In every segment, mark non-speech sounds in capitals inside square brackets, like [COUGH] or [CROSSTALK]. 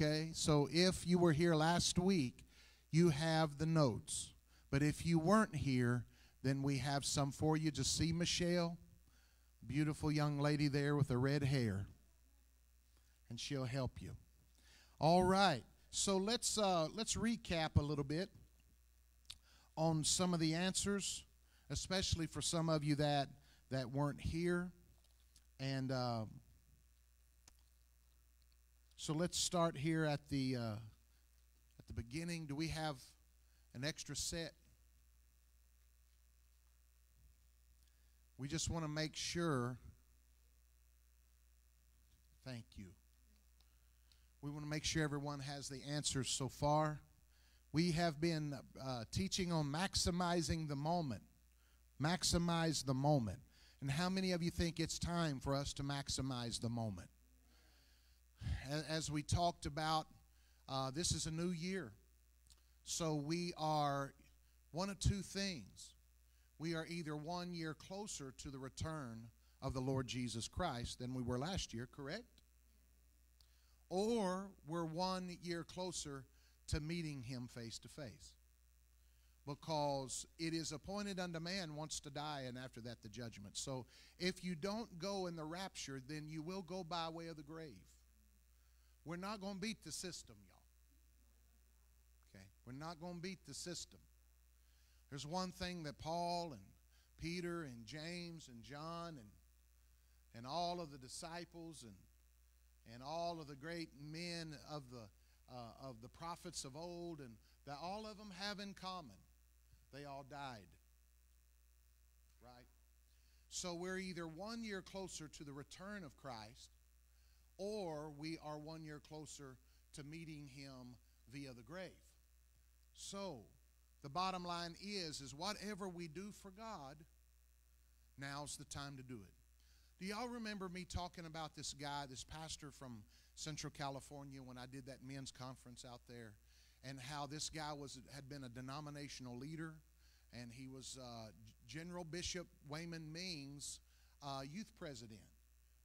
okay? So if you were here last week, you have the notes. But if you weren't here, then we have some for you. Just see Michelle, beautiful young lady there with the red hair, and she'll help you. All right. So let's uh, let's recap a little bit on some of the answers, especially for some of you that that weren't here, and. Uh, so let's start here at the uh, at the beginning. Do we have an extra set? We just want to make sure. Thank you. We want to make sure everyone has the answers so far. We have been uh, teaching on maximizing the moment. Maximize the moment. And how many of you think it's time for us to maximize the moment? As we talked about, uh, this is a new year. So we are one of two things. We are either one year closer to the return of the Lord Jesus Christ than we were last year, correct? Or we're one year closer to meeting him face to face. Because it is appointed unto man once to die, and after that, the judgment. So if you don't go in the rapture, then you will go by way of the grave. We're not going to beat the system, y'all. Okay? We're not going to beat the system. There's one thing that Paul and Peter and James and John and and all of the disciples and and all of the great men of the uh, of the prophets of old and that all of them have in common they all died right so we're either one year closer to the return of christ or we are one year closer to meeting him via the grave. So, the bottom line is is whatever we do for God, now's the time to do it. Do y'all remember me talking about this guy, this pastor from Central California when I did that men's conference out there and how this guy was had been a denominational leader and he was uh, General Bishop Wayman Ming's uh, youth president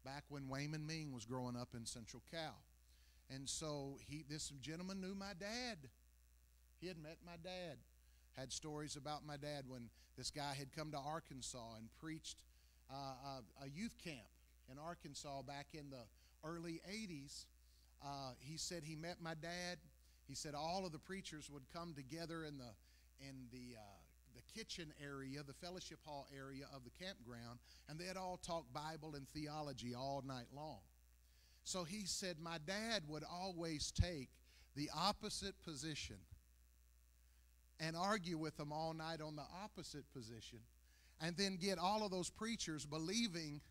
back when Wayman Ming was growing up in Central Cal. And so he, this gentleman knew my dad. He had met my dad. Had stories about my dad when this guy had come to Arkansas and preached uh, a, a, youth camp in Arkansas back in the early 80s. Uh, he said he met my dad. He said all of the preachers would come together in the in the uh, the kitchen area, the fellowship hall area of the campground, and they'd all talk Bible and theology all night long. So he said, My dad would always take the opposite position and argue with them all night on the opposite position, and then get all of those preachers believing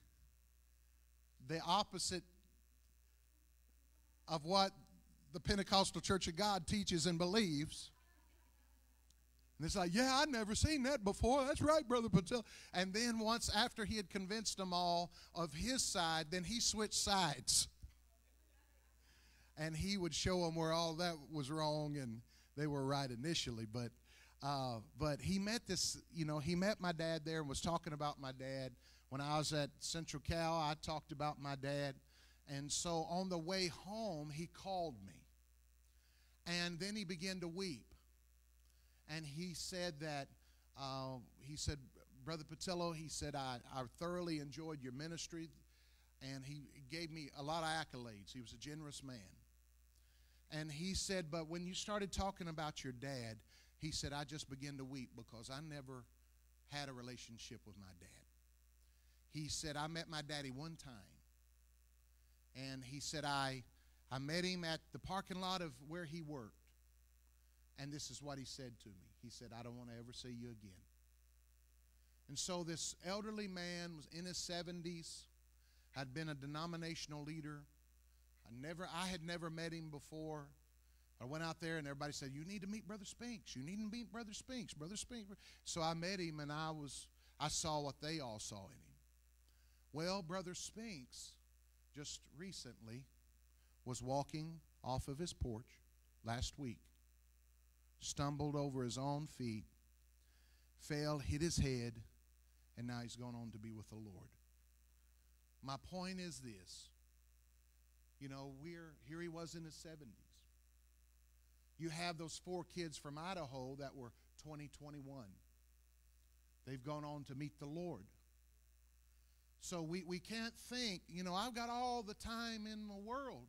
the opposite of what the Pentecostal Church of God teaches and believes and it's like, yeah, I'd never seen that before. That's right, Brother Patel. And then once after he had convinced them all of his side, then he switched sides. And he would show them where all that was wrong and they were right initially. But uh, but he met this, you know, he met my dad there and was talking about my dad. When I was at Central Cal, I talked about my dad. And so on the way home, he called me. And then he began to weep and he said that uh, he said, Brother Patillo, he said, I, I thoroughly enjoyed your ministry, and he gave me a lot of accolades. He was a generous man. And he said, but when you started talking about your dad, he said, I just began to weep because I never had a relationship with my dad. He said, I met my daddy one time. And he said, I, I met him at the parking lot of where he worked. And this is what he said to me. He said, I don't want to ever see you again. And so this elderly man was in his 70s, had been a denominational leader. I never I had never met him before. I went out there and everybody said, You need to meet Brother Spinks. You need to meet Brother Spinks. Brother Spinks. So I met him and I was I saw what they all saw in him. Well, Brother Spinks just recently was walking off of his porch last week stumbled over his own feet, fell, hit his head, and now he's gone on to be with the Lord. My point is this You know, we're here he was in his 70s. You have those four kids from Idaho that were 2021. They've gone on to meet the Lord. So we, we can't think, you know, I've got all the time in the world.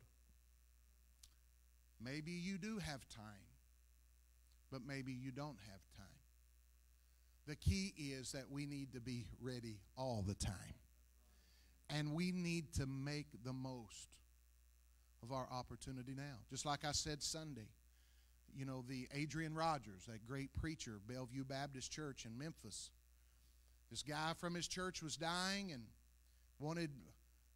Maybe you do have time, but maybe you don't have time. The key is that we need to be ready all the time. And we need to make the most of our opportunity now. Just like I said Sunday, you know, the Adrian Rogers, that great preacher, Bellevue Baptist Church in Memphis. This guy from his church was dying and wanted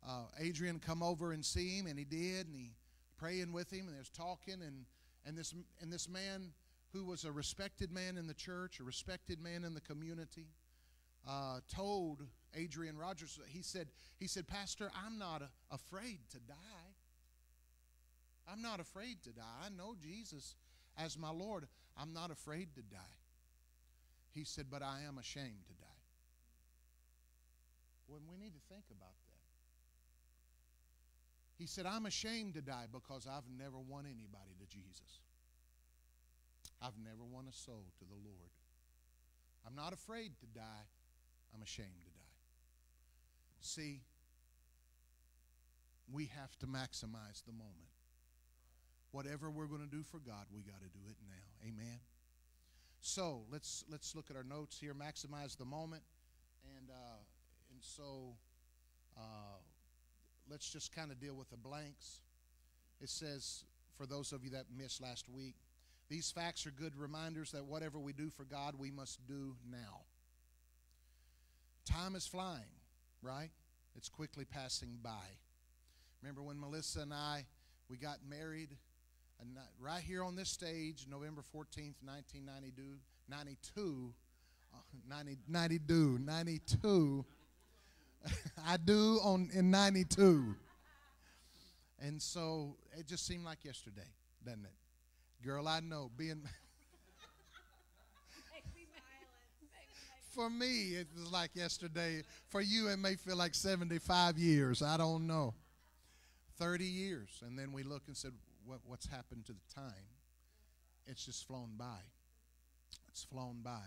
uh, Adrian to come over and see him, and he did, and he praying with him, and there's talking, and and this and this man who was a respected man in the church, a respected man in the community, uh, told Adrian Rogers, he said, he said, Pastor, I'm not afraid to die. I'm not afraid to die. I know Jesus as my Lord. I'm not afraid to die. He said, but I am ashamed to die. When we need to think about that. He said, I'm ashamed to die because I've never won anybody to Jesus. I've never won a soul to the Lord. I'm not afraid to die. I'm ashamed to die. See, we have to maximize the moment. Whatever we're going to do for God, we got to do it now. Amen. So let's let's look at our notes here. Maximize the moment, and uh, and so uh, let's just kind of deal with the blanks. It says for those of you that missed last week, these facts are good reminders that whatever we do for God, we must do now. Time is flying, right? It's quickly passing by. Remember when Melissa and I we got married right here on this stage, November 14th, 1992, 92, uh, 90, 92, 92. [LAUGHS] I do on in 92. And so it just seemed like yesterday, doesn't it? Girl, I know being For me, it was like yesterday. For you, it may feel like 75 years. I don't know. 30 years. And then we look and said, what, what's happened to the time? It's just flown by. It's flown by.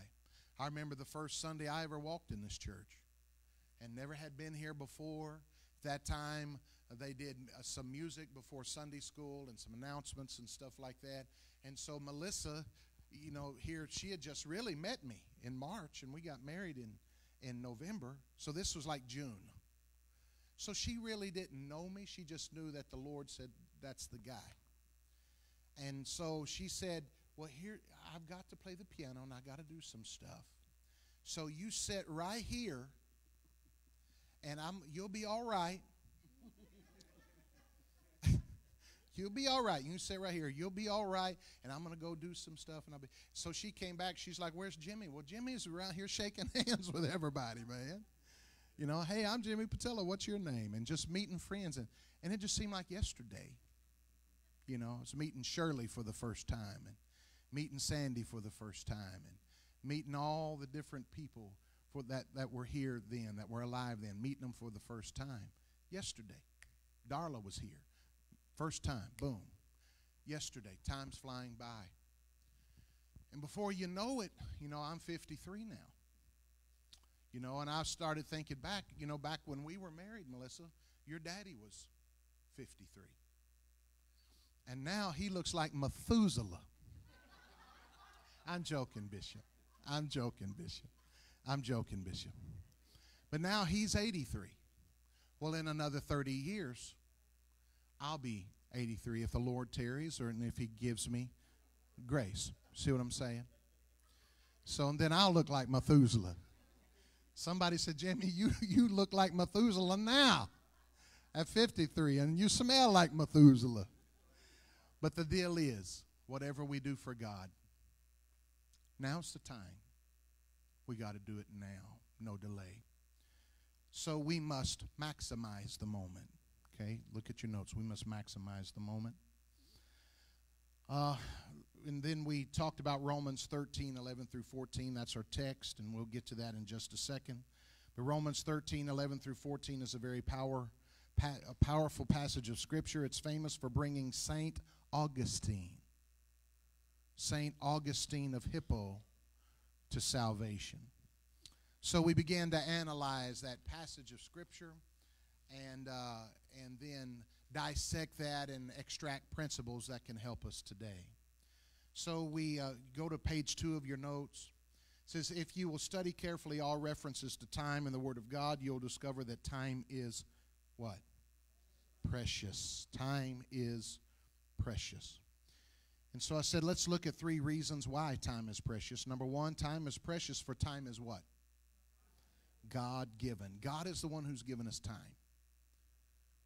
I remember the first Sunday I ever walked in this church and never had been here before. That time they did uh, some music before Sunday school and some announcements and stuff like that. And so Melissa, you know, here she had just really met me in March and we got married in in November. So this was like June. So she really didn't know me. She just knew that the Lord said that's the guy. And so she said, "Well, here I've got to play the piano and I got to do some stuff. So you sit right here and I'm you'll be all right. You'll be all right. You can sit right here. You'll be all right. And I'm going to go do some stuff. And I'll be. So she came back. She's like, "Where's Jimmy?" Well, Jimmy's around here shaking [LAUGHS] hands with everybody, man. You know, hey, I'm Jimmy Patella. What's your name? And just meeting friends. And and it just seemed like yesterday. You know, I was meeting Shirley for the first time, and meeting Sandy for the first time, and meeting all the different people for that, that were here then, that were alive then, meeting them for the first time. Yesterday, Darla was here. First time, boom. Yesterday, time's flying by. And before you know it, you know, I'm 53 now. You know, and I started thinking back, you know, back when we were married, Melissa, your daddy was 53. And now he looks like Methuselah. I'm joking, Bishop. I'm joking, Bishop. I'm joking, Bishop. But now he's 83. Well, in another 30 years, I'll be 83 if the Lord tarries or if he gives me grace. See what I'm saying? So and then I'll look like Methuselah. Somebody said, Jimmy, you, [LAUGHS] you look like Methuselah now at 53, and you smell like Methuselah. But the deal is, whatever we do for God, now's the time. We got to do it now, no delay. So we must maximize the moment. Okay, look at your notes. We must maximize the moment. Uh, and then we talked about Romans 13, 11 through 14. That's our text, and we'll get to that in just a second. But Romans 13, 11 through 14 is a very power, pa- a powerful passage of Scripture. It's famous for bringing Saint Augustine, Saint Augustine of Hippo, to salvation. So we began to analyze that passage of Scripture and, uh, and then dissect that and extract principles that can help us today. So we uh, go to page two of your notes. It says, If you will study carefully all references to time in the Word of God, you'll discover that time is what? Precious. Time is precious. And so I said, let's look at three reasons why time is precious. Number one, time is precious, for time is what? God given. God is the one who's given us time.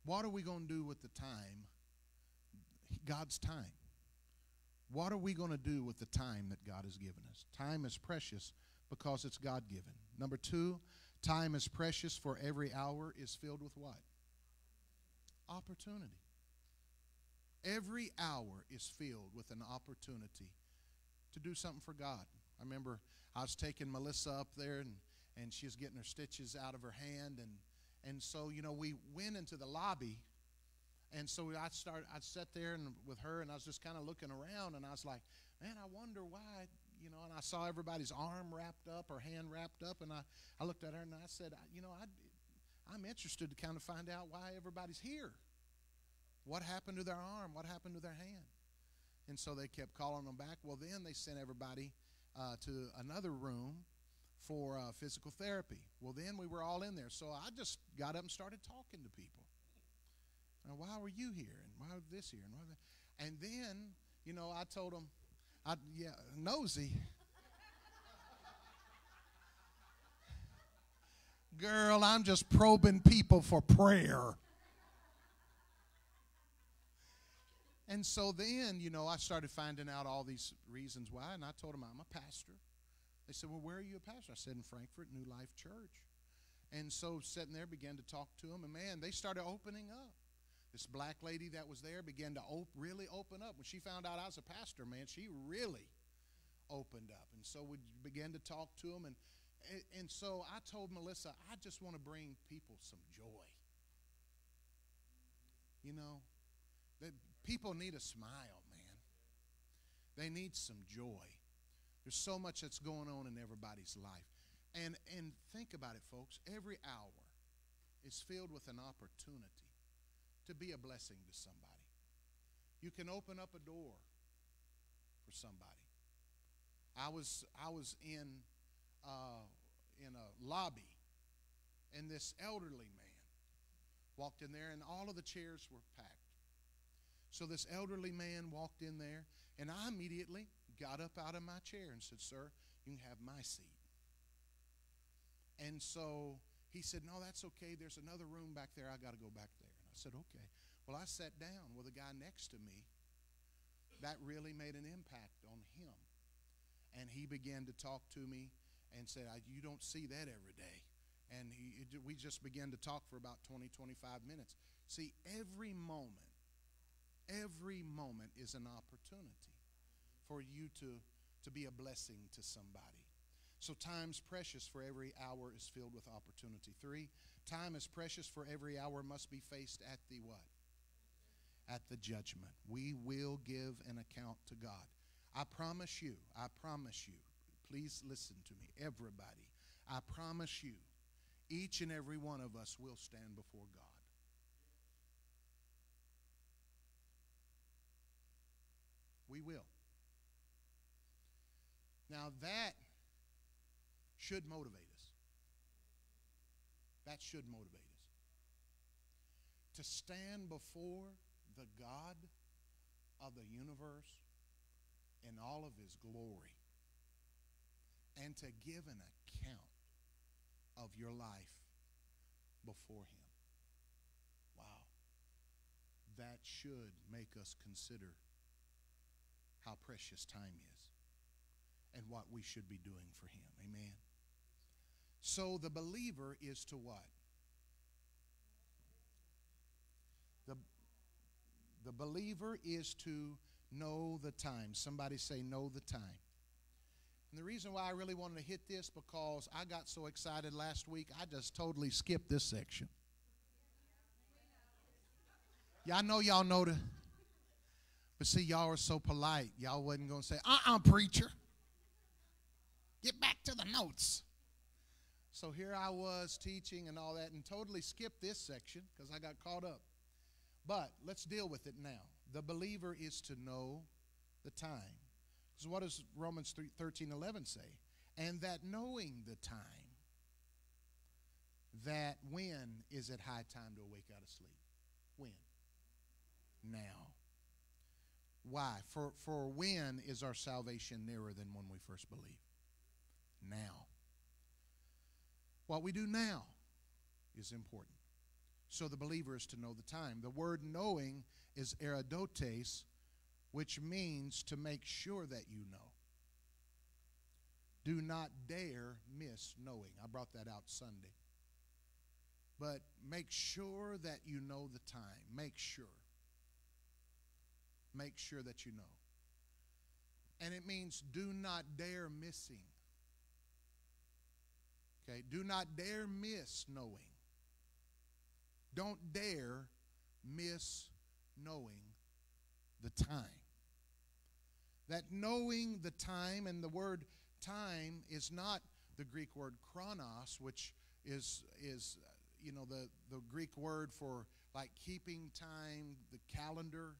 What are we going to do with the time? God's time. What are we going to do with the time that God has given us? Time is precious because it's God given. Number two, time is precious for every hour is filled with what? Opportunity. Every hour is filled with an opportunity to do something for God. I remember I was taking Melissa up there and, and she was getting her stitches out of her hand and and so you know we went into the lobby and so I started I sat there and with her and I was just kind of looking around and I was like, man, I wonder why you know, and I saw everybody's arm wrapped up or hand wrapped up, and I, I looked at her and I said, you know, I, I'm interested to kind of find out why everybody's here. What happened to their arm? What happened to their hand? And so they kept calling them back. Well, then they sent everybody uh, to another room for uh, physical therapy. Well, then we were all in there. So I just got up and started talking to people. Now, why were you here? And why this here? And, why that? and then, you know, I told them, I, yeah, nosy. Girl, I'm just probing people for prayer. And so then, you know, I started finding out all these reasons why, and I told them I'm a pastor. They said, Well, where are you a pastor? I said, In Frankfort, New Life Church. And so, sitting there, began to talk to them, and man, they started opening up. This black lady that was there began to op- really open up. When she found out I was a pastor, man, she really opened up. And so we began to talk to them. And, and, so I told Melissa, I just want to bring people some joy. You know, that people need a smile, man. They need some joy. There's so much that's going on in everybody's life. And, and think about it, folks. Every hour is filled with an opportunity to be a blessing to somebody. You can open up a door for somebody. I was I was in uh, in a lobby, and this elderly man walked in there, and all of the chairs were packed. So this elderly man walked in there, and I immediately got up out of my chair and said, "Sir, you can have my seat." And so he said, "No, that's okay. There's another room back there. I got to go back there." And I said, okay. Well, I sat down with a guy next to me. That really made an impact on him. And he began to talk to me and said, You don't see that every day. And he, we just began to talk for about 20, 25 minutes. See, every moment, every moment is an opportunity for you to, to be a blessing to somebody. So time's precious for every hour is filled with opportunity. Three, time is precious for every hour must be faced at the what? At the judgment. We will give an account to God. I promise you, I promise you, please listen to me, everybody. I promise you, each and every one of us will stand before God. We will. Now that should motivate us. That should motivate us. To stand before the God of the universe in all of his glory and to give an account of your life before him. Wow. That should make us consider how precious time is and what we should be doing for him. Amen. So the believer is to what? The, the believer is to know the time. Somebody say, know the time. And the reason why I really wanted to hit this because I got so excited last week, I just totally skipped this section. Yeah, I know y'all know the. But see, y'all are so polite. Y'all wasn't going to say, uh uh preacher. Get back to the notes. So here I was teaching and all that and totally skipped this section because I got caught up. But let's deal with it now. The believer is to know the time. So what does Romans 3, 13 11 say? And that knowing the time, that when is it high time to awake out of sleep? When? Now. Why? For, for when is our salvation nearer than when we first believed? Now. What we do now is important. So the believer is to know the time. The word knowing is eidotes, which means to make sure that you know. Do not dare miss knowing. I brought that out Sunday. But make sure that you know the time. Make sure. Make sure that you know. And it means do not dare missing. Okay? Do not dare miss knowing. Don't dare miss knowing the time. That knowing the time, and the word time is not the Greek word chronos, which is, is you know, the, the Greek word for like keeping time, the calendar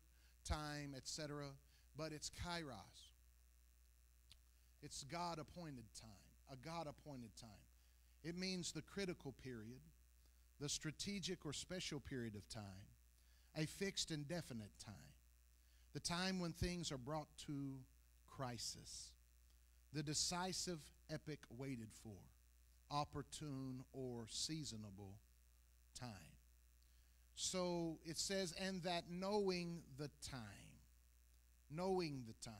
time, etc., but it's kairos. It's God appointed time, a God appointed time. It means the critical period, the strategic or special period of time, a fixed and definite time, the time when things are brought to crisis, the decisive epic waited for, opportune or seasonable time. So it says, and that knowing the time, knowing the time,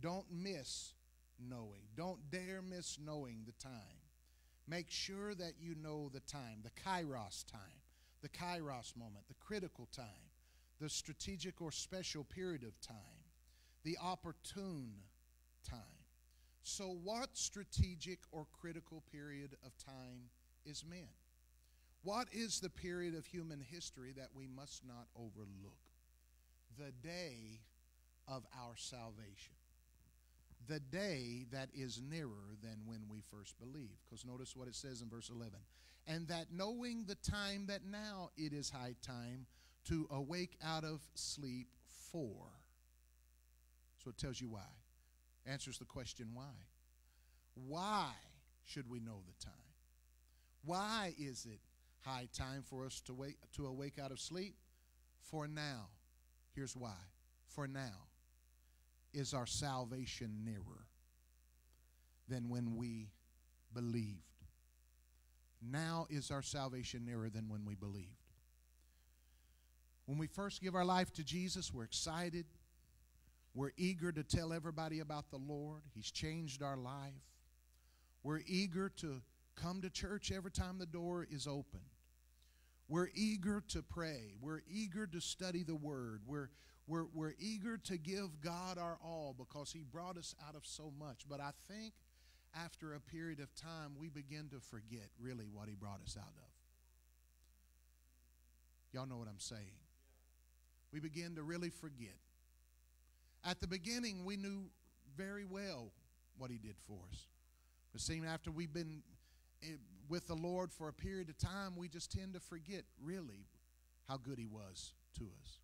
don't miss knowing. Don't dare miss knowing the time. Make sure that you know the time, the kairos time, the kairos moment, the critical time, the strategic or special period of time, the opportune time. So, what strategic or critical period of time is meant? What is the period of human history that we must not overlook? The day of our salvation. The day that is nearer than when we first believed. Because notice what it says in verse 11. And that knowing the time that now it is high time to awake out of sleep for. So it tells you why. Answers the question why. Why should we know the time? Why is it high time for us to wake to awake out of sleep? For now. Here's why. For now is our salvation nearer than when we believed. Now is our salvation nearer than when we believed. When we first give our life to Jesus, we're excited. We're eager to tell everybody about the Lord. He's changed our life. We're eager to come to church every time the door is open. We're eager to pray. We're eager to study the Word. We're, we're, we're eager to give God our all because He brought us out of so much. But I think after a period of time, we begin to forget really what He brought us out of. Y'all know what I'm saying. We begin to really forget. At the beginning, we knew very well what He did for us. But seeing after we've been eh, with the Lord for a period of time, we just tend to forget really how good He was to us.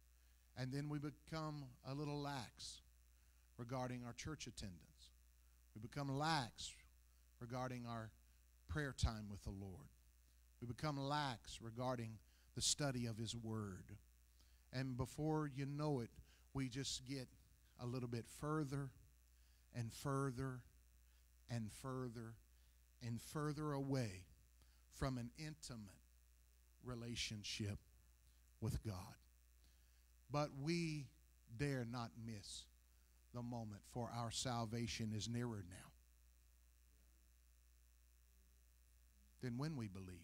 And then we become a little lax regarding our church attendance. We become lax regarding our prayer time with the Lord. We become lax regarding the study of His Word. And before you know it, we just get a little bit further and further and further and further away from an intimate relationship with God. But we dare not miss the moment, for our salvation is nearer now than when we believed.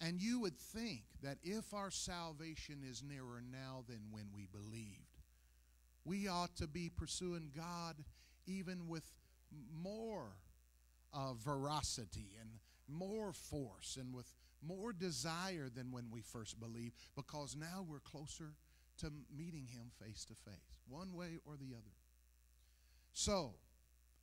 And you would think that if our salvation is nearer now than when we believed, we ought to be pursuing God even with more uh, veracity and more force and with more desire than when we first believed because now we're closer to meeting Him face to face, one way or the other. So,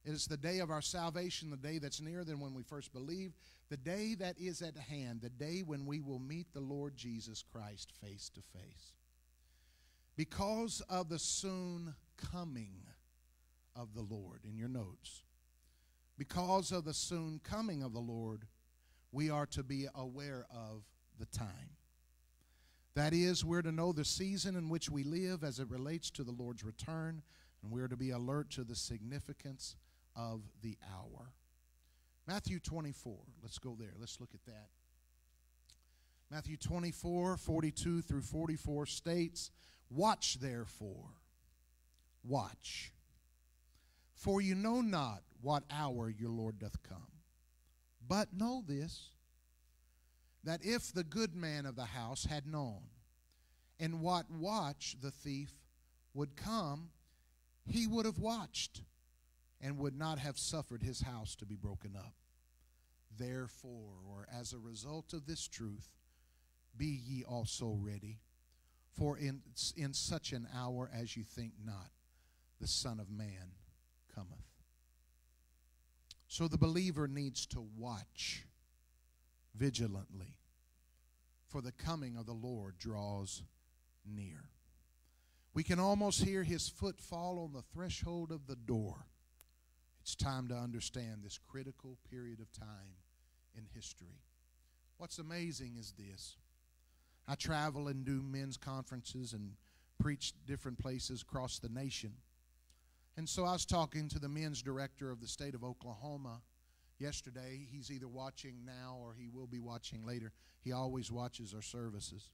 it is the day of our salvation, the day that's nearer than when we first believed, the day that is at hand, the day when we will meet the Lord Jesus Christ face to face. Because of the soon coming of the Lord, in your notes, because of the soon coming of the Lord, we are to be aware of the time. That is, we're to know the season in which we live as it relates to the Lord's return, and we're to be alert to the significance of the hour. Matthew 24, let's go there. Let's look at that. Matthew 24, 42 through 44 states, Watch therefore, watch. For you know not what hour your Lord doth come. But know this, that if the good man of the house had known in what watch the thief would come, he would have watched and would not have suffered his house to be broken up. Therefore, or as a result of this truth, be ye also ready, for in, in such an hour as you think not, the Son of Man cometh. So the believer needs to watch vigilantly, for the coming of the Lord draws near. We can almost hear his footfall on the threshold of the door it's time to understand this critical period of time in history. What's amazing is this I travel and do men's conferences and preach different places across the nation. And so I was talking to the men's director of the state of Oklahoma yesterday. He's either watching now or he will be watching later. He always watches our services.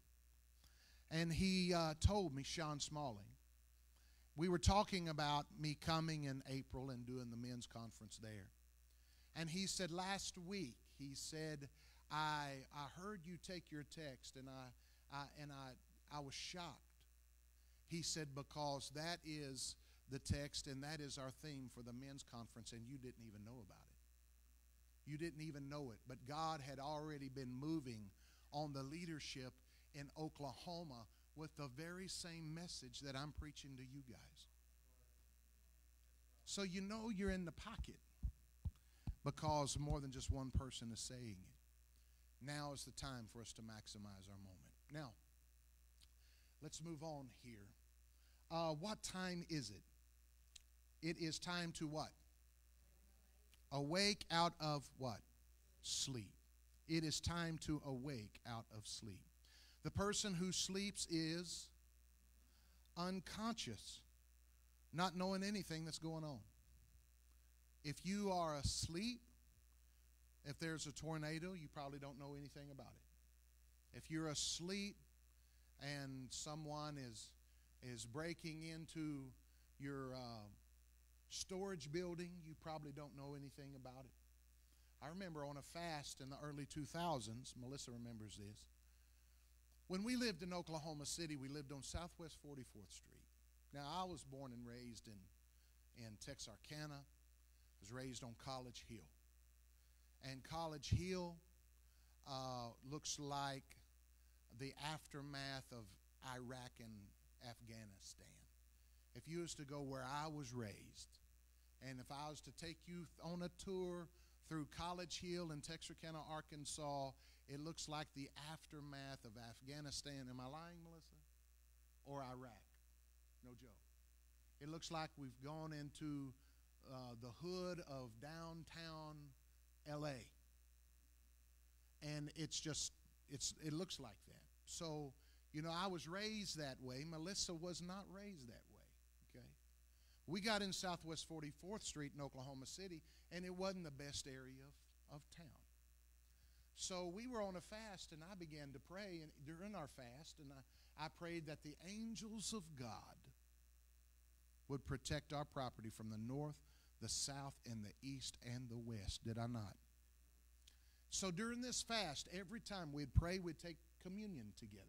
And he uh, told me, Sean Smalling, we were talking about me coming in April and doing the men's conference there. And he said last week, he said, I, I heard you take your text and I, I, and I, I was shocked. He said, because that is the text and that is our theme for the men's conference, and you didn't even know about it. You didn't even know it. But God had already been moving on the leadership in Oklahoma with the very same message that I'm preaching to you guys. So you know you're in the pocket because more than just one person is saying it. Now is the time for us to maximize our moment. Now, let's move on here. Uh, what time is it? It is time to what? Awake out of what? Sleep. It is time to awake out of sleep. The person who sleeps is unconscious, not knowing anything that's going on. If you are asleep, if there's a tornado, you probably don't know anything about it. If you're asleep and someone is is breaking into your uh, storage building, you probably don't know anything about it. I remember on a fast in the early 2000s, Melissa remembers this. When we lived in Oklahoma City, we lived on Southwest 44th Street. Now, I was born and raised in, in Texarkana, was raised on College Hill. And College Hill uh, looks like the aftermath of Iraq and Afghanistan. If you was to go where I was raised, and if I was to take you on a tour through College Hill in Texarkana, Arkansas, it looks like the aftermath of Afghanistan. Am I lying, Melissa? Or Iraq? No joke. It looks like we've gone into uh, the hood of downtown LA. And it's just, it's, it looks like that. So, you know, I was raised that way. Melissa was not raised that way? We got in Southwest 44th Street in Oklahoma City, and it wasn't the best area of, of town. So we were on a fast, and I began to pray and during our fast, and I, I prayed that the angels of God would protect our property from the north, the south, and the east and the west. Did I not? So during this fast, every time we'd pray, we'd take communion together.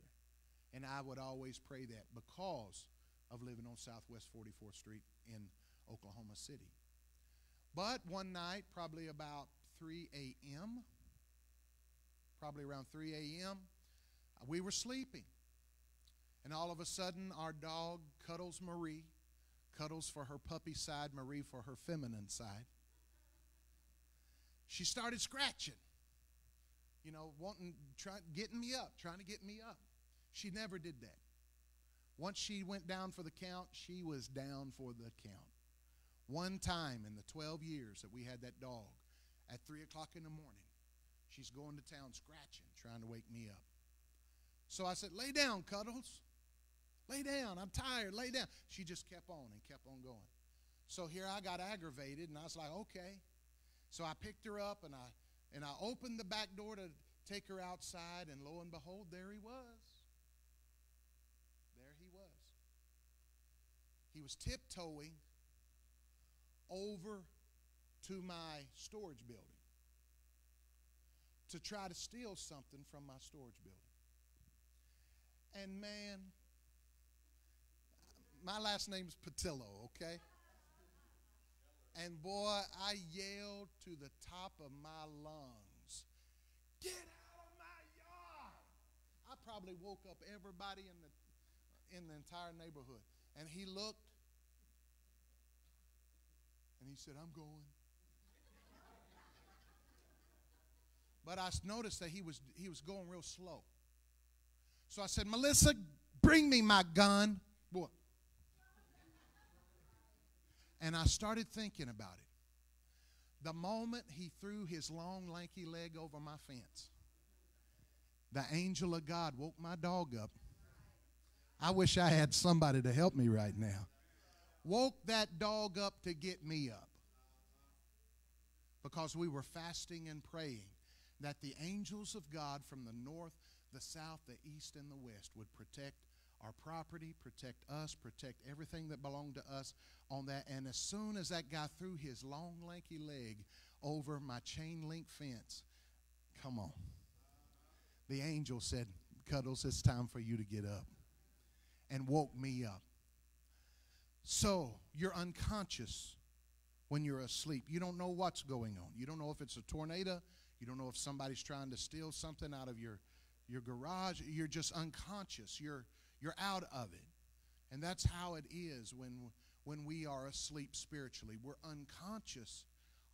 And I would always pray that because of living on Southwest 44th Street in Oklahoma City. But one night, probably about 3 a.m., probably around 3 a.m. We were sleeping. And all of a sudden, our dog cuddles Marie, cuddles for her puppy side, Marie for her feminine side. She started scratching, you know, wanting, trying, getting me up, trying to get me up. She never did that. Once she went down for the count, she was down for the count. One time in the 12 years that we had that dog, at 3 o'clock in the morning, she's going to town scratching, trying to wake me up. So I said, Lay down, Cuddles. Lay down. I'm tired. Lay down. She just kept on and kept on going. So here I got aggravated, and I was like, Okay. So I picked her up and I and I opened the back door to take her outside, and lo and behold, there he was. There he was. He was tiptoeing over to my storage building to try to steal something from my storage building. And man, my last name is Patillo, okay? And boy, I yelled to the top of my lungs, Get out of my yard! I probably woke up everybody in the in the entire neighborhood. And he looked and he said, I'm going. but I noticed that he was he was going real slow. So I said, Melissa, bring me my gun. Boy, and I started thinking about it. The moment he threw his long, lanky leg over my fence, the angel of God woke my dog up. I wish I had somebody to help me right now. Woke that dog up to get me up. Because we were fasting and praying that the angels of God from the north, the south, the east, and the west would protect our property, protect us, protect everything that belonged to us on that. And as soon as that guy threw his long, lanky leg over my chain link fence, come on. The angel said, Cuddles, it's time for you to get up. And woke me up. So you're unconscious when you're asleep. You don't know what's going on. You don't know if it's a tornado. You don't know if somebody's trying to steal something out of your, your garage. You're just unconscious. You're you're out of it. And that's how it is when, when we are asleep spiritually. We're unconscious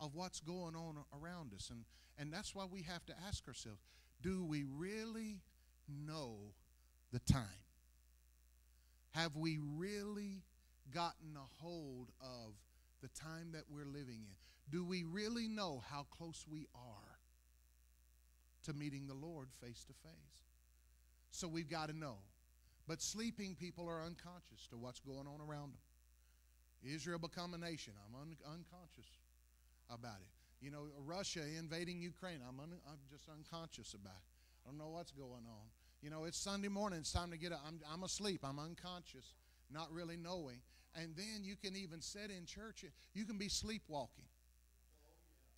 of what's going on around us. And, and that's why we have to ask ourselves do we really know the time? Have we really gotten a hold of the time that we're living in? Do we really know how close we are to meeting the Lord face to face? So we've got to know but sleeping people are unconscious to what's going on around them. Israel become a nation. I'm un- unconscious about it. You know, Russia invading Ukraine. I'm, I'm just unconscious about it. I don't know what's going on. You know, it's Sunday morning. It's time to get up. I'm, I'm asleep. I'm unconscious, not really knowing. And then you can even sit in church. You can be sleepwalking.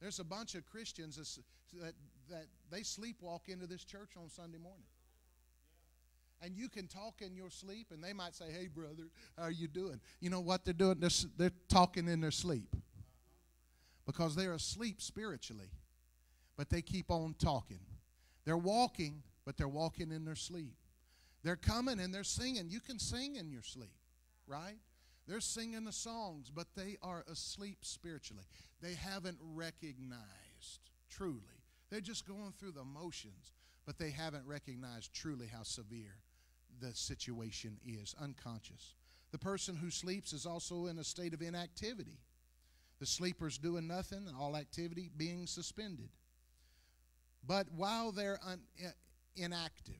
There's a bunch of Christians that, that they sleepwalk into this church on Sunday morning and you can talk in your sleep and they might say hey brother how are you doing you know what they're doing they're, they're talking in their sleep because they're asleep spiritually but they keep on talking they're walking but they're walking in their sleep they're coming and they're singing you can sing in your sleep right they're singing the songs but they are asleep spiritually they haven't recognized truly they're just going through the motions but they haven't recognized truly how severe the situation is unconscious. The person who sleeps is also in a state of inactivity. The sleeper's doing nothing, all activity being suspended. But while they're un, eh, inactive,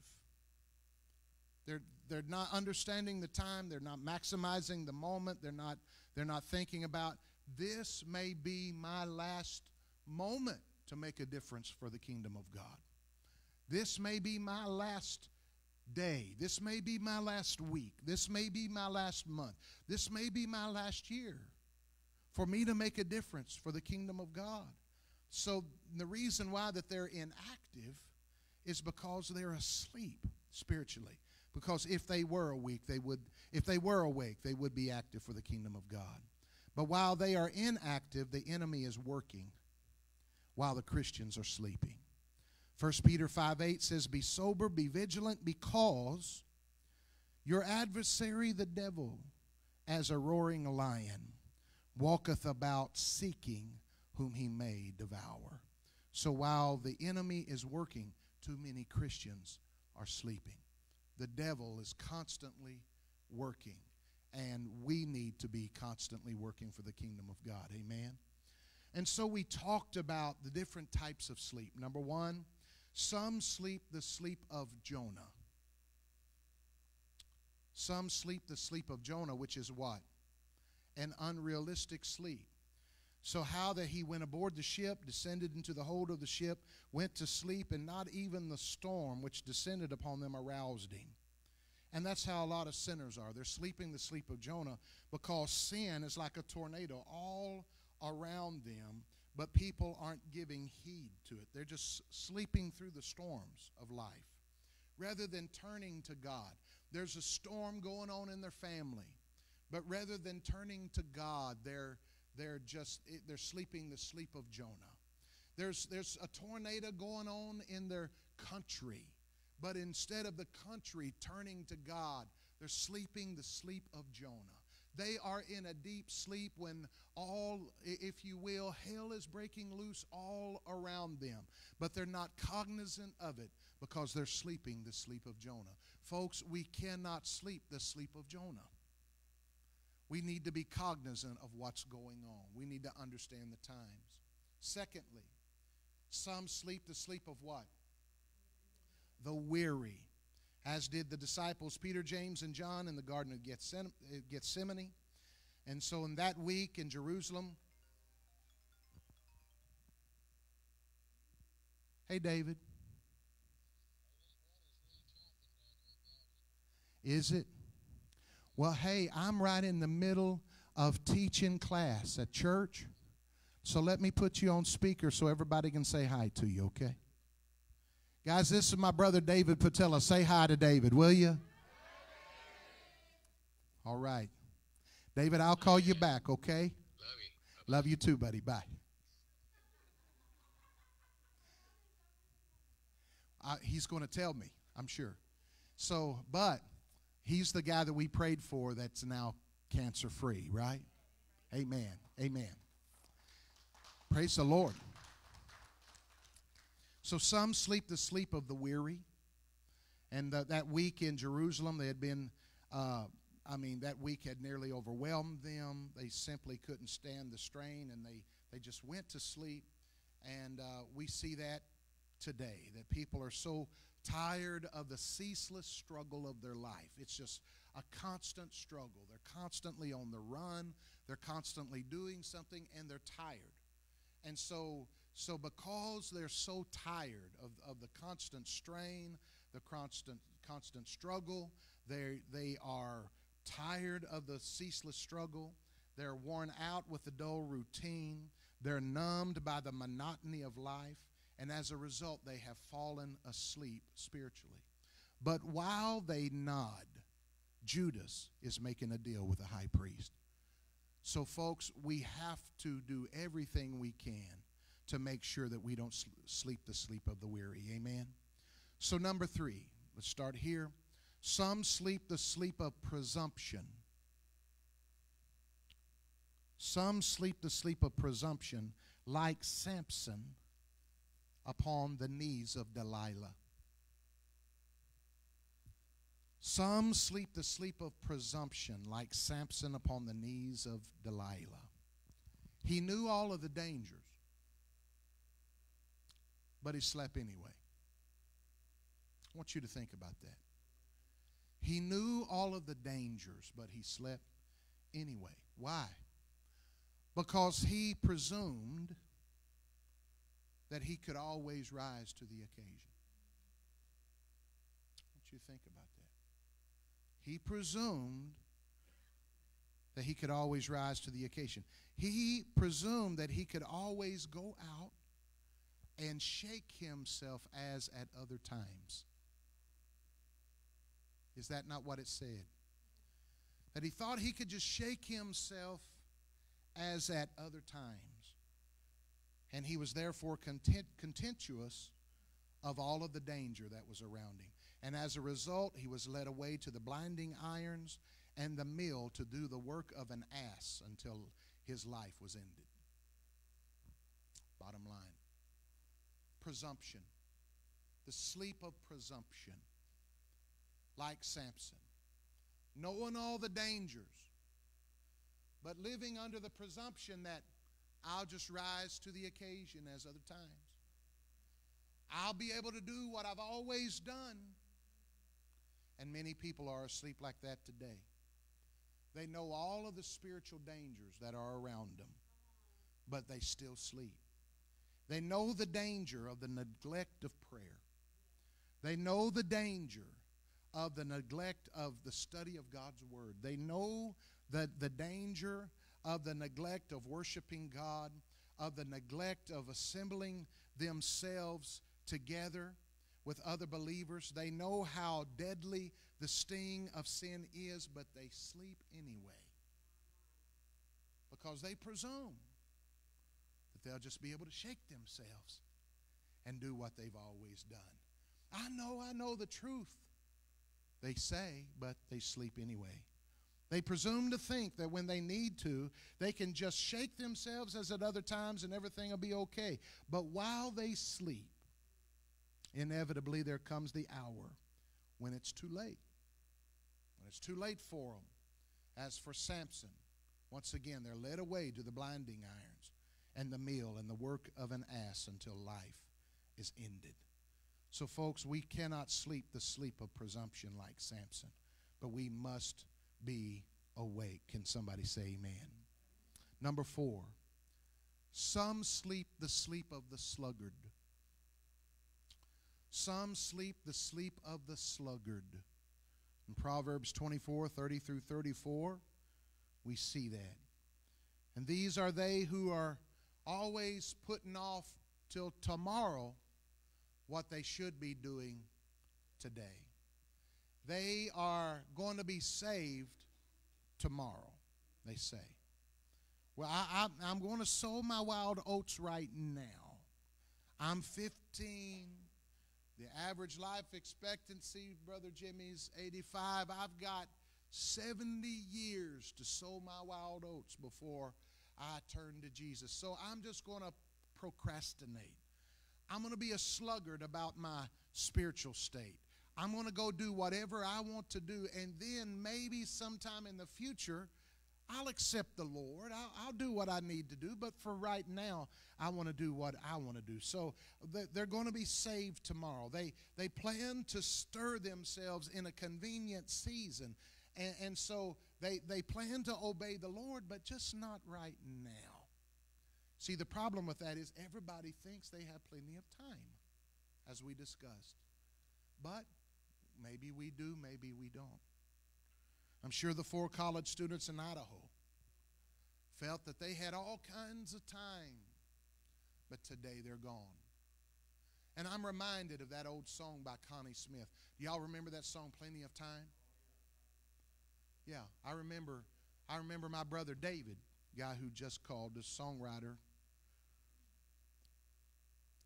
they're, they're not understanding the time, they're not maximizing the moment, they're not, they're not thinking about this may be my last moment to make a difference for the kingdom of God. This may be my last day. This may be my last week. This may be my last month. This may be my last year for me to make a difference for the kingdom of God. So the reason why that they're inactive is because they're asleep spiritually. Because if they were awake, they would if they were awake, they would be active for the kingdom of God. But while they are inactive, the enemy is working while the Christians are sleeping. 1 Peter 5 8 says, Be sober, be vigilant, because your adversary, the devil, as a roaring lion, walketh about seeking whom he may devour. So while the enemy is working, too many Christians are sleeping. The devil is constantly working, and we need to be constantly working for the kingdom of God. Amen. And so we talked about the different types of sleep. Number one, some sleep the sleep of Jonah. Some sleep the sleep of Jonah, which is what? An unrealistic sleep. So, how that he went aboard the ship, descended into the hold of the ship, went to sleep, and not even the storm which descended upon them aroused him. And that's how a lot of sinners are. They're sleeping the sleep of Jonah because sin is like a tornado all around them, but people aren't giving heed to it. They're just sleeping through the storms of life rather than turning to God. There's a storm going on in their family, but rather than turning to God, they're they're just they're sleeping the sleep of Jonah. There's there's a tornado going on in their country, but instead of the country turning to God, they're sleeping the sleep of Jonah. They are in a deep sleep when all, if you will, hell is breaking loose all around them. But they're not cognizant of it because they're sleeping the sleep of Jonah. Folks, we cannot sleep the sleep of Jonah. We need to be cognizant of what's going on. We need to understand the times. Secondly, some sleep the sleep of what? The weary, as did the disciples Peter, James, and John in the Garden of Gethsemane. Eh, and so, in that week in Jerusalem, hey, David. Is it? Well, hey, I'm right in the middle of teaching class at church. So let me put you on speaker so everybody can say hi to you, okay? Guys, this is my brother David Patillo. Say hi to David, will you? All right. David, I'll call you back, okay? Love you. Love you too, buddy. Bye. He's going to tell me, I'm sure. So, but He's the guy that we prayed for that's now cancer free, right? Amen. Amen. Praise the Lord. So some sleep the sleep of the weary. And uh, that week in Jerusalem, they had been, uh, I mean, that week had nearly overwhelmed them. They simply couldn't stand the strain and they, they just went to sleep. And uh, we see that today, that people are so tired of the ceaseless struggle of their life. It's just a constant struggle. They're constantly on the run, they're constantly doing something, and they're tired. And so, so because they're so tired of, of the constant strain, the constant, constant struggle, they, they are tired of the ceaseless struggle. They're worn out with the dull routine. They're numbed by the monotony of life. And as a result, they have fallen asleep spiritually. But while they nod, Judas is making a deal with the high priest. So, folks, we have to do everything we can to make sure that we don't sleep the sleep of the weary. Amen? So, number three, let's start here. Some sleep the sleep of presumption. Some sleep the sleep of presumption, like Samson upon the knees of Delilah. Some sleep the sleep of presumption, like Samson upon the knees of Delilah. He knew all of the dangers, but he slept anyway. I want you to think about that. He knew all of the dangers, but he slept anyway. Why? Because he presumed that he could always rise to the occasion. What you think about that? He presumed that he could always rise to the occasion. He presumed that he could always go out and shake himself as at other times. Is that not what it said? That he thought he could just shake himself as at other times and he was therefore content, contemptuous of all of the danger that was around him. And as a result, he was led away to the blinding irons and the mill to do the work of an ass until his life was ended. Bottom line presumption, the sleep of presumption, like Samson, knowing all the dangers, but living under the presumption that I'll just rise to the occasion as other times. I'll be able to do what I've always done. And many people are asleep like that today. They know all of the spiritual dangers that are around them, but they still sleep. They know the danger of the neglect of prayer. They know the danger of the neglect of the study of God's Word. They know that the danger of the neglect of worshiping God, of the neglect of assembling themselves together with other believers. They know how deadly the sting of sin is, but they sleep anyway because they presume that they'll just be able to shake themselves and do what they've always done. I know, I know the truth. They say, but they sleep anyway. They presume to think that when they need to, they can just shake themselves as at other times and everything will be okay. But while they sleep, inevitably there comes the hour when it's too late. When it's too late for them. As for Samson, once again, they're led away to the blinding irons and the meal and the work of an ass until life is ended. So, folks, we cannot sleep the sleep of presumption like Samson, but we must be awake. Can somebody say amen? Number four, some sleep the sleep of the sluggard. Some sleep the sleep of the sluggard. In Proverbs 24 30 through 34, we see that. And these are they who are always putting off till tomorrow what they should be doing today. They are going to be saved tomorrow, they say. Well, I, am going to sow my wild oats right now. I'm 15. The average life expectancy, Brother Jimmy's 85. I've got 70 years to sow my wild oats before I turn to Jesus. So I'm just going to procrastinate. I'm going to be a sluggard about my spiritual state. I'm going to go do whatever I want to do, and then maybe sometime in the future, I'll accept the Lord. I'll, I'll, do what I need to do, but for right now, I want to do what I want to do. So they're going to be saved tomorrow. They, they plan to stir themselves in a convenient season. And, and so they, they plan to obey the Lord, but just not right now. See, the problem with that is everybody thinks they have plenty of time, as we discussed. But maybe we do, maybe we don't. I'm sure the four college students in Idaho felt that they had all kinds of time, but today they're gone. And I'm reminded of that old song by Connie Smith. Do y'all remember that song, Plenty of Time? Yeah, I remember I remember my brother David, guy who just called, the songwriter,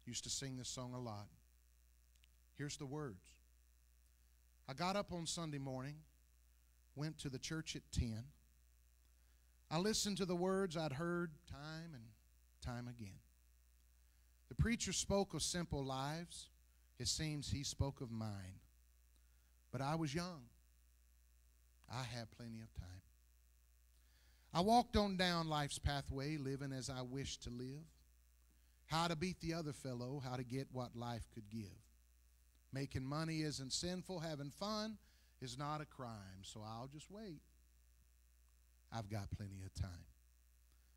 used to sing this song a lot. Here's the words. I got up on Sunday morning, went to the church at 10. I listened to the words I'd heard time and time again. The preacher spoke of simple lives. It seems he spoke of mine. But I was young. I had plenty of time. I walked on down life's pathway, living as I wished to live. How to beat the other fellow, how to get what life could give. Making money isn't sinful, having fun is not a crime, so I'll just wait. I've got plenty of time.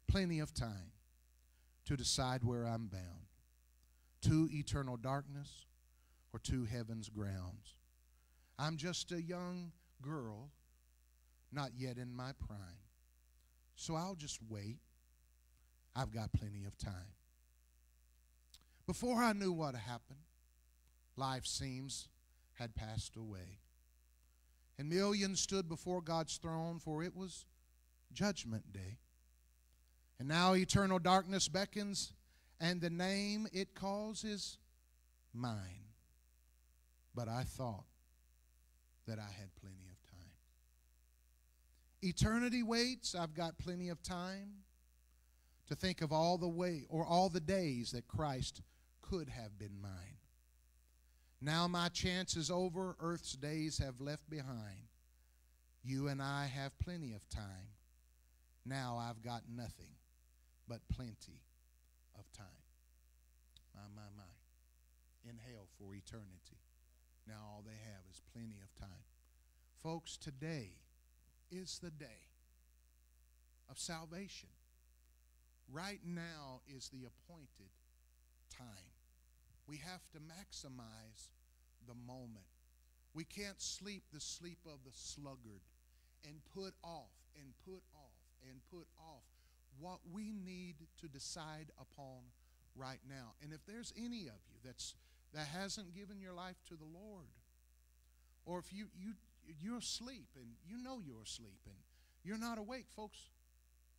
Plenty of time to decide where I'm bound to eternal darkness or to heaven's grounds. I'm just a young girl not yet in my prime. So I'll just wait. I've got plenty of time. Before I knew what happened, life seems had passed away. And millions stood before God's throne, for it was judgment day. And now eternal darkness beckons, and the name it calls is mine. but I thought that I had plenty of time. Eternity waits, I've got plenty of time to think of all the way or all the days that Christ could have been mine. Now my chance is over, earth's days have left behind. You and I have plenty of time. Now I've got nothing but plenty of time. My, my, my. In hell for eternity. Now all they have is plenty of time. Folks, today is the day of salvation. Right now is the appointed time. We have to maximize the moment. We can't sleep the sleep of the sluggard and put off and put off and put off what we need to decide upon right now. And if there's any of you that's that hasn't given your life to the Lord, or if you you you're asleep and you know you're asleep and you're not awake, folks,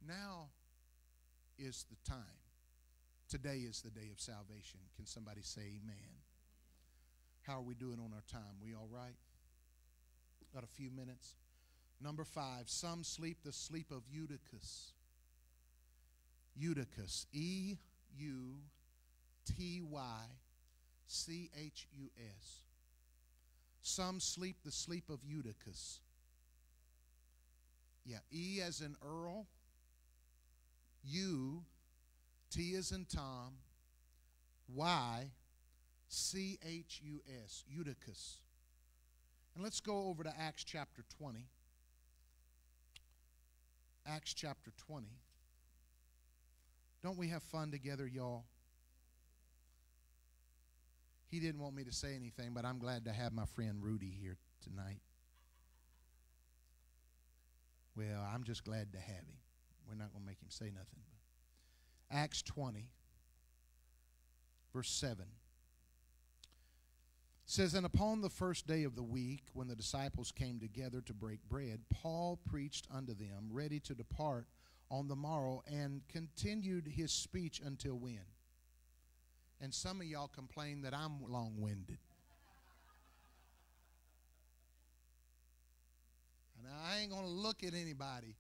now is the time. Today is the day of salvation. Can somebody say amen? How are we doing on our time? We all right? Got a few minutes? Number five, some sleep the sleep of Eutychus. Eutychus. E U T Y C H U S. Some sleep the sleep of Eutychus. Yeah, E as in Earl, U, T is in Tom, Y, C H U S, Eutychus. And let's go over to Acts chapter 20. Acts chapter 20. Don't we have fun together, y'all? He didn't want me to say anything, but I'm glad to have my friend Rudy here tonight. Well, I'm just glad to have him. We're not going to make him say nothing. Acts 20, verse 7 says, And upon the first day of the week, when the disciples came together to break bread, Paul preached unto them, ready to depart on the morrow, and continued his speech until when? And some of y'all complain that I'm long winded. And I ain't going to look at anybody.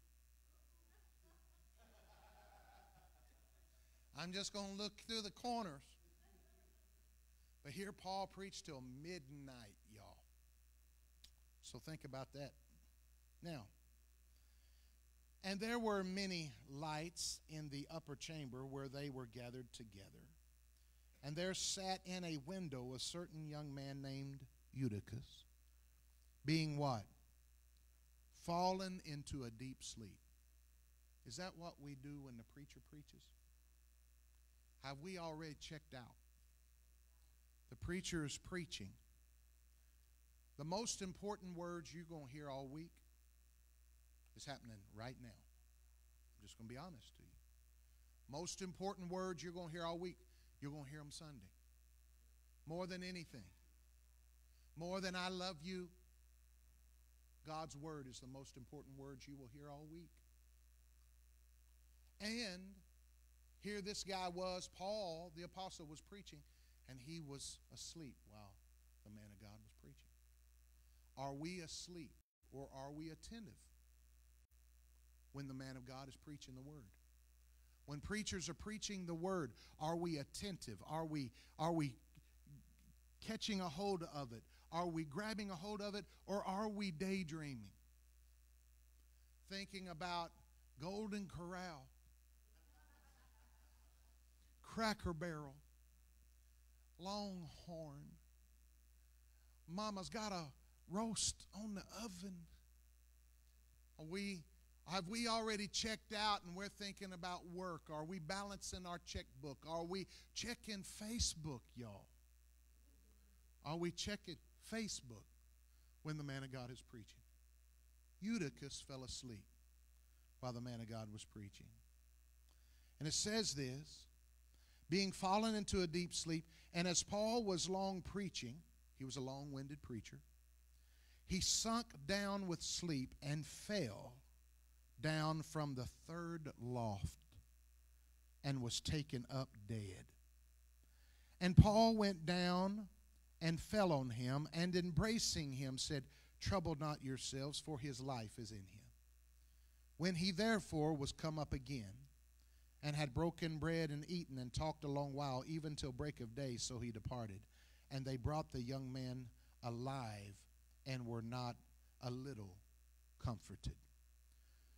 I'm just going to look through the corners. But here Paul preached till midnight, y'all. So think about that. Now, and there were many lights in the upper chamber where they were gathered together. And there sat in a window a certain young man named Eutychus, being what? Fallen into a deep sleep. Is that what we do when the preacher preaches? Have we already checked out? The preacher is preaching. The most important words you're going to hear all week is happening right now. I'm just going to be honest to you. Most important words you're going to hear all week, you're going to hear them Sunday. More than anything. More than I love you, God's word is the most important words you will hear all week. And here this guy was, Paul, the apostle, was preaching, and he was asleep while the man of God was preaching. Are we asleep or are we attentive when the man of God is preaching the word? When preachers are preaching the word, are we attentive? Are we, are we catching a hold of it? Are we grabbing a hold of it or are we daydreaming? Thinking about Golden Corral Cracker Barrel, Longhorn. Mama's got a roast on the oven. Are we have we already checked out and we're thinking about work? Are we balancing our checkbook? Are we checking Facebook, y'all? Are we checking Facebook when the man of God is preaching? Eutychus fell asleep while the man of God was preaching. And it says this being fallen into a deep sleep. And as Paul was long preaching, he was a long winded preacher, he sunk down with sleep and fell down from the third loft and was taken up dead. And Paul went down and fell on him, and embracing him said, Trouble not yourselves, for his life is in him. When he therefore was come up again, and had broken bread and eaten, and talked a long while, even till break of day, so he departed. And they brought the young man alive, and were not a little comforted.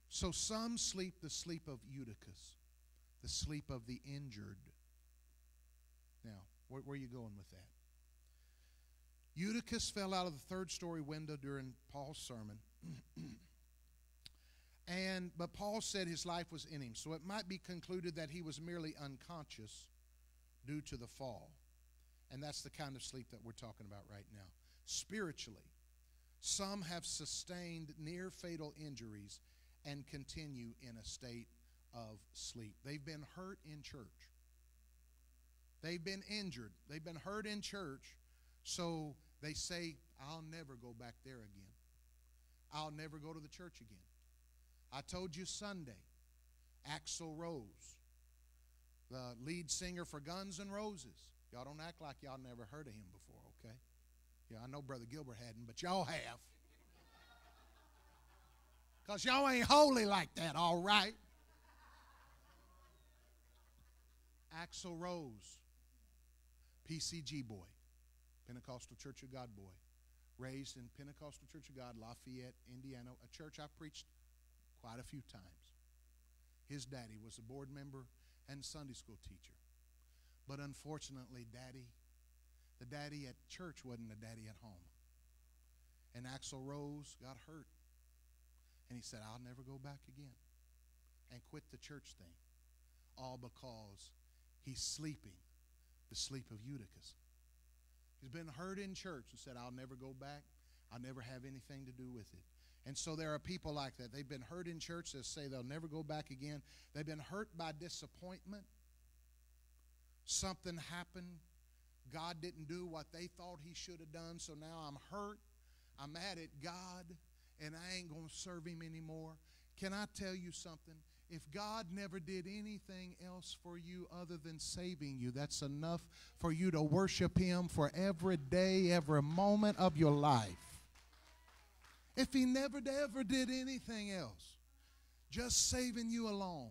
So some sleep the sleep of Eutychus, the sleep of the injured. Now, where, where are you going with that? Eutychus fell out of the third story window during Paul's sermon. [CLEARS THROAT] and but Paul said his life was in him. So it might be concluded that he was merely unconscious due to the fall. And that's the kind of sleep that we're talking about right now. Spiritually, some have sustained near fatal injuries and continue in a state of sleep. They've been hurt in church. They've been injured. They've been hurt in church. So they say, I'll never go back there again. I'll never go to the church again. I told you Sunday, Axl Rose, the lead singer for Guns N' Roses. Y'all don't act like y'all never heard of him before, okay? Yeah, I know Brother Gilbert hadn't, but y'all have. [LAUGHS] Because y'all ain't holy like that, all right? Axl Rose, PCG boy, Pentecostal Church of God boy, raised in Pentecostal Church of God, Lafayette, Indiana, a church I preached quite a few times. His daddy was a board member and Sunday school teacher. But unfortunately, daddy, the daddy at church wasn't the daddy at home. And Axl Rose got hurt. And he said, I'll never go back again. And quit the church thing. All because he's sleeping the sleep of Eutychus. He's been hurt in church and said, I'll never go back. I'll never have anything to do with it. And so there are people like that. They've been hurt in church that say they'll never go back again. They've been hurt by disappointment. Something happened. God didn't do what they thought He should have done. So now I'm hurt. I'm mad at God and I ain't going to serve him anymore. Can I tell you something? If God never did anything else for you other than saving you, that's enough for you to worship him for every day, every moment of your life. If he never ever did anything else, just saving you alone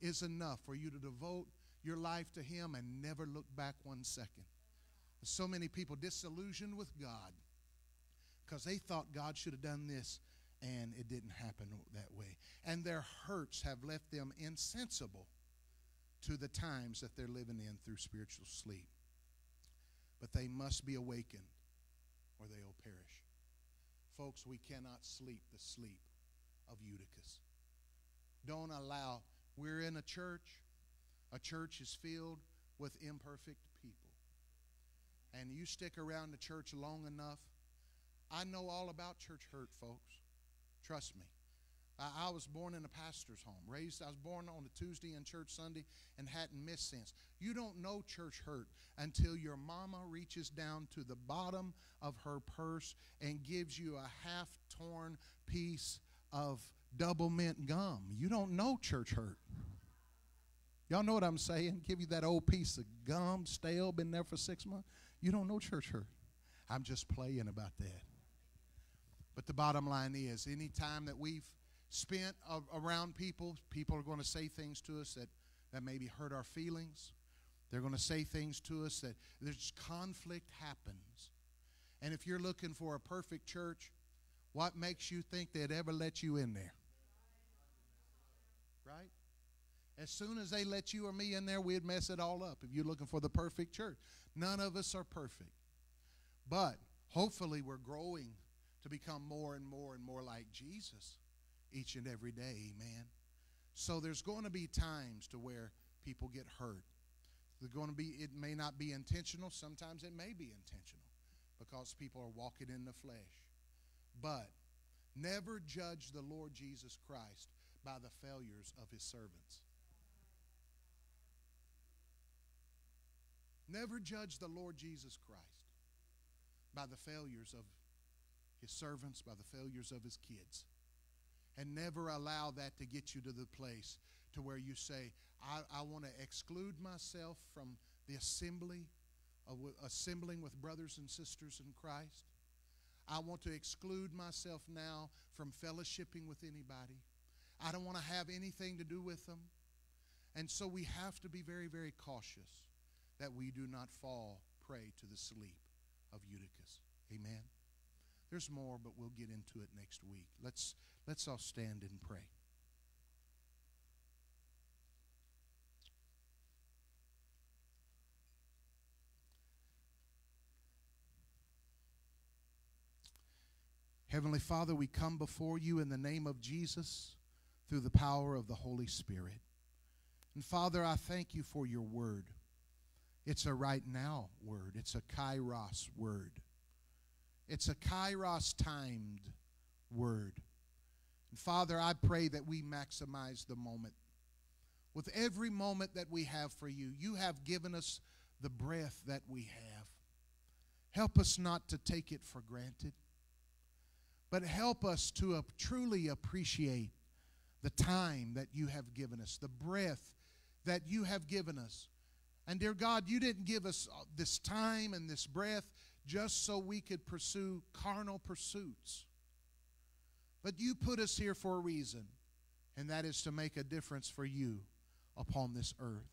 is enough for you to devote your life to him and never look back one second. So many people disillusioned with God because they thought God should have done this and it didn't happen that way. And their hurts have left them insensible to the times that they're living in through spiritual sleep. But they must be awakened or they. Folks, we cannot sleep the sleep of Eutychus. Don't allow, we're in a church, a church is filled with imperfect people. And you stick around the church long enough, I know all about church hurt, folks. Trust me. I, was born in a pastor's home. Raised, I was born on a Tuesday and church Sunday and hadn't missed since. You don't know church hurt until your mama reaches down to the bottom of her purse and gives you a half torn piece of Doublemint gum. You don't know church hurt. Y'all know what I'm saying? Give you that old piece of gum, stale, been there for six months. You don't know church hurt. I'm just playing about that. But the bottom line is, any time that we've spent around people, people are going to say things to us that, that maybe hurt our feelings. They're going to say things to us that there's conflict happens. And if you're looking for a perfect church, what makes you think they'd ever let you in there? Right? As soon as they let you or me in there, we'd mess it all up if you're looking for the perfect church. None of us are perfect. But hopefully we're growing to become more and more and more like Jesus each and every day. Amen. So there's going to be times to where people get hurt. They're going to be it may not be intentional, sometimes it may be intentional because people are walking in the flesh. But never judge the Lord Jesus Christ by the failures of his servants. Never judge the Lord Jesus Christ by the failures of his servants, by the failures of his kids. And never allow that to get you to the place to where you say, I, I want to exclude myself from the assembly assembling with brothers and sisters in Christ. I want to exclude myself now from fellowshipping with anybody. I don't want to have anything to do with them. And so we have to be very, very cautious that we do not fall prey to the sleep of Eutychus. Amen. There's more, but we'll get into it next week. Let's let's all stand and pray. Heavenly Father, we come before you in the name of Jesus through the power of the Holy Spirit. And Father, I thank you for your word. It's a right now word, it's a kairos word. It's a kairos timed word. And Father, I pray that we maximize the moment. With every moment that we have for you, you have given us the breath that we have. Help us not to take it for granted but help us to truly appreciate the time that you have given us, the breath that you have given us. And dear God, you didn't give us this time and this breath just so we could pursue carnal pursuits. But you put us here for a reason, and that is to make a difference for you upon this earth.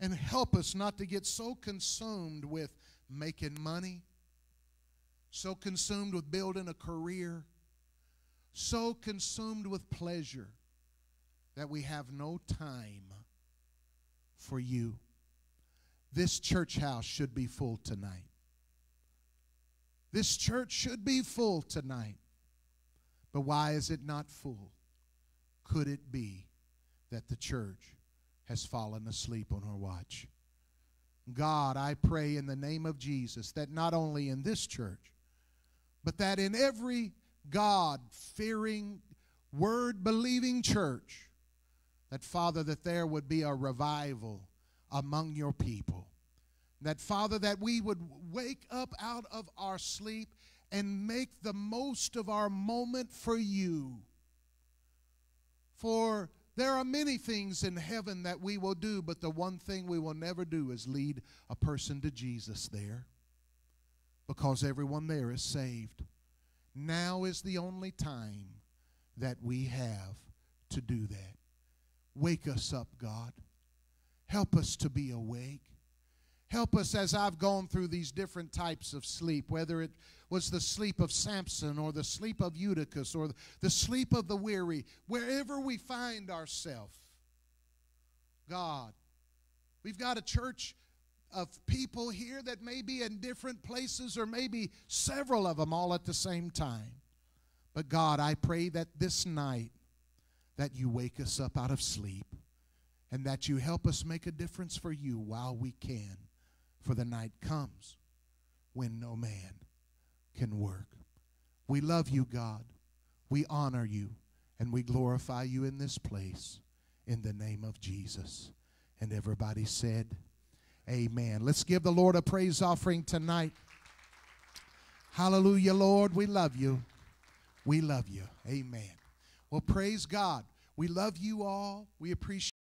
And help us not to get so consumed with making money so consumed with building a career, so consumed with pleasure that we have no time for you. This church house should be full tonight. This church should be full tonight. But why is it not full? Could it be that the church has fallen asleep on her watch? God, I pray in the name of Jesus that not only in this church, but that in every God fearing, word believing church, that Father, that there would be a revival among your people. That Father, that we would wake up out of our sleep and make the most of our moment for you. For there are many things in heaven that we will do, but the one thing we will never do is lead a person to Jesus there because everyone there is saved. Now is the only time that we have to do that. Wake us up, God. Help us to be awake. Help us as I've gone through these different types of sleep, whether it was the sleep of Samson or the sleep of Eutychus or the sleep of the weary, wherever we find ourselves. God, we've got a church of people here that may be in different places or maybe several of them all at the same time. But God, I pray that this night that you wake us up out of sleep and that you help us make a difference for you while we can. For the night comes when no man can work. We love you, God. We honor you and we glorify you in this place in the name of Jesus. And everybody said, Amen. Let's give the Lord a praise offering tonight. Hallelujah, Lord. We love you. We love you. Amen. Well, praise God. We love you all. We appreciate